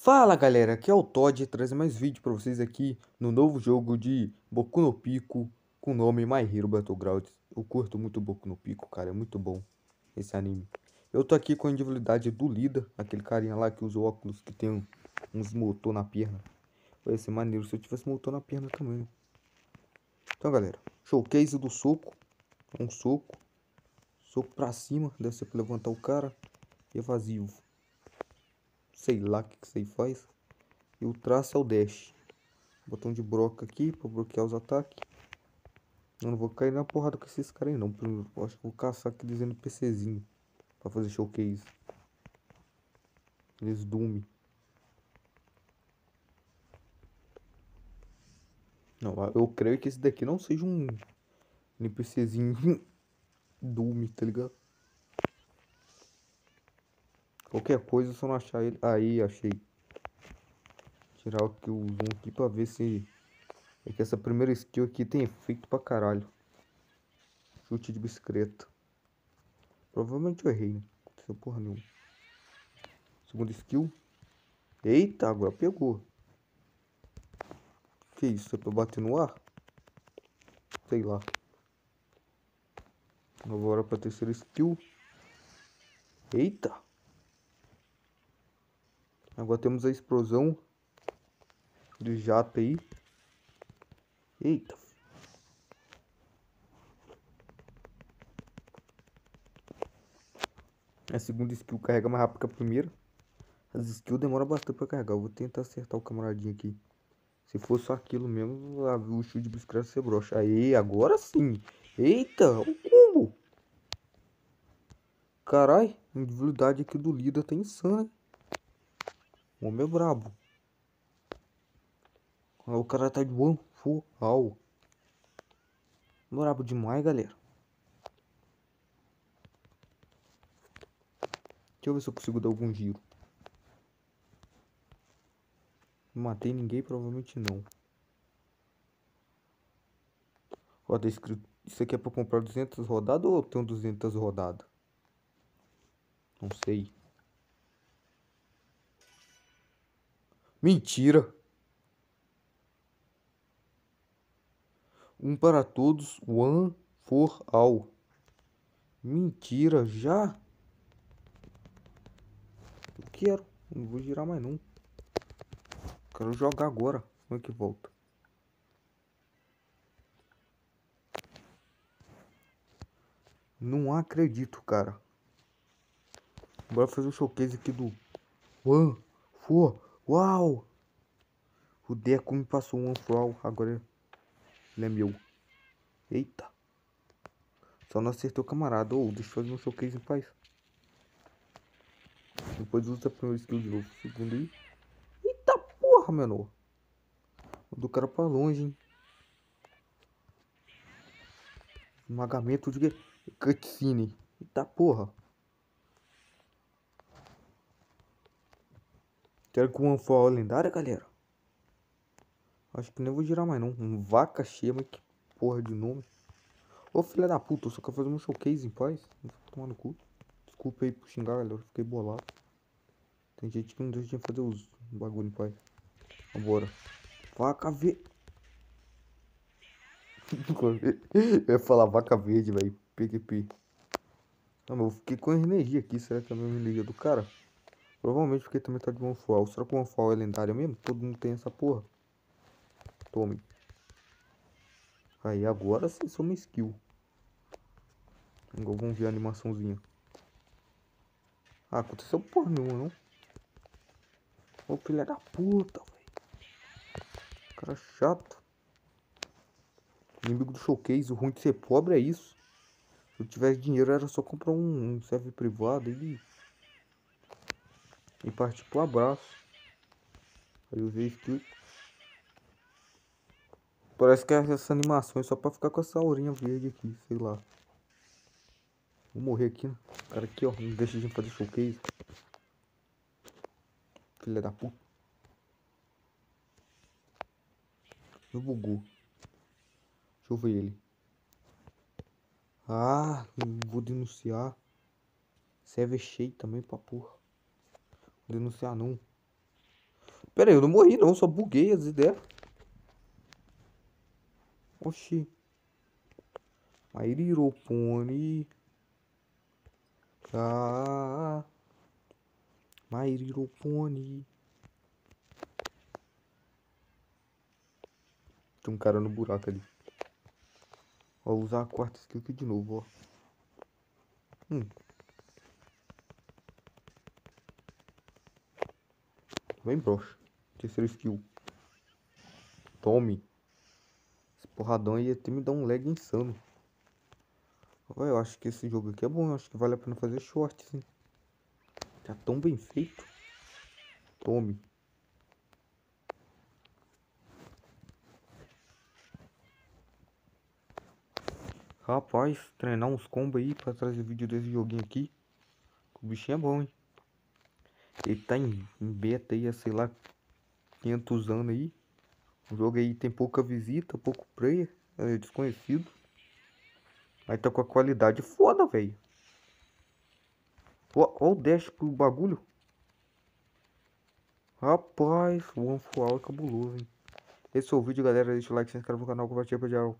Fala galera, aqui é o Todd trazendo mais vídeo pra vocês aqui no novo jogo de Boku no Pico com o nome My Hero Battlegrounds. Eu curto muito Boku no Pico, cara, é muito bom esse anime. Eu tô aqui com a individualidade do Lida, aquele carinha lá que usa óculos, que tem uns motor na perna. Vai ser maneiro se eu tivesse motor na perna também. Então galera, showcase do soco, um soco, soco pra cima, deve ser pra levantar o cara, evasivo sei lá o que, que isso aí faz. E o traço é o dash. Botão de broca aqui para bloquear os ataques. Eu não vou cair na porrada com esses caras aí não. Eu acho que vou caçar aqui dizendo PCzinho. Pra fazer showcase. Eles Doom. Não, eu creio que esse daqui não seja um NPCzinho Doom, tá ligado? Qualquer coisa, se eu não achar ele... Aí, achei. Tirar aqui o zoom aqui pra ver se... É que essa primeira skill aqui tem efeito pra caralho. Chute de bicicleta. Provavelmente eu errei, né? Aconteceu porra nenhuma. Segunda skill. Eita, agora pegou. Que isso? É pra bater no ar? Sei lá. Agora pra terceira skill. Eita! Agora temos a explosão do jato aí. Eita. A segunda skill carrega mais rápido que a primeira. As skills demoram bastante pra carregar. Eu vou tentar acertar o camaradinho aqui. Se for só aquilo mesmo, o chute de bicicleta ser broxa. Aí, agora sim. Eita, o combo. Carai, a individualidade aqui do líder tá insana. O homem é brabo. O cara tá de one for all. Brabo demais, galera. Deixa eu ver se eu consigo dar algum giro. Matei ninguém, provavelmente não. Ó, tá escrito. Isso aqui é pra comprar 200 rodadas ou tem 200 rodadas? Não sei. Mentira! Um para todos, one for all. Mentira, já? Eu quero, não vou girar mais não. Quero jogar agora. Como é que volta? Não acredito, cara. Bora fazer o showcase aqui do One for Uau! O Deco me passou um Unfrawl, agora ele é meu. Eita! Só não acertou o camarada. Ou oh, deixa eu fazer um showcase em paz. Depois usa a primeira skill de novo. Segundo aí. Eita porra, menor. Do cara pra longe, hein? Esmagamento de cutscene. Eita porra. Quero que o One lendária, galera. Acho que nem vou girar mais não. Um vaca cheia, mas que porra de nome. Ô filha da puta, eu só quero fazer um showcase em paz. Não tomar no cu. Desculpa aí por xingar, galera. Fiquei bolado. Tem gente que não deixa de fazer os bagulho em paz. Vambora. Vaca verde. eu ia falar vaca verde, velho. PQP. Não, mas eu fiquei com energia aqui. Será que é a mesma energia do cara? Provavelmente porque também tá de Monfall. Será que o Monfall é lendário mesmo? Todo mundo tem essa porra. Tome. Aí agora sim sou uma skill. Agora vamos ver a animaçãozinha. Ah, aconteceu porra nenhuma, não. Ô filha da puta, velho. Cara chato. Inimigo do showcase. O ruim de ser pobre é isso. Se eu tivesse dinheiro era só comprar um, um server privado e e partir pro abraço. Aí usei skill. Parece que essa animação é só pra ficar com essa aurinha verde aqui, sei lá. Vou morrer aqui, né? O cara aqui, ó, não deixa de fazer showcase. Filha da puta. Meu bugou. Deixa eu ver ele. Ah, vou denunciar. Server cheio também pra porra denunciar não. Pera aí, eu não morri não, só buguei as ideias. Oxi. Pony. Ah. Pony. Tem um cara no buraco ali. Vou usar a quarta skill aqui de novo, ó. Hum. Vem broxa. Terceira skill. Tome. Esse porradão aí até me dá um lag insano. Eu acho que esse jogo aqui é bom. Eu acho que vale a pena fazer short, sim. Tá tão bem feito. Tome. Rapaz, treinar uns combos aí pra trazer vídeo desse joguinho aqui. O bichinho é bom, hein? Ele tá em, em beta aí sei lá, 500 anos aí. O jogo aí tem pouca visita, pouco player, é desconhecido. Mas tá com a qualidade foda, velho. Olha o dash pro bagulho. Rapaz, o One for All é cabuloso, hein? Esse foi o vídeo, galera. Deixa o like, se inscreve no canal, compartilha pra geral.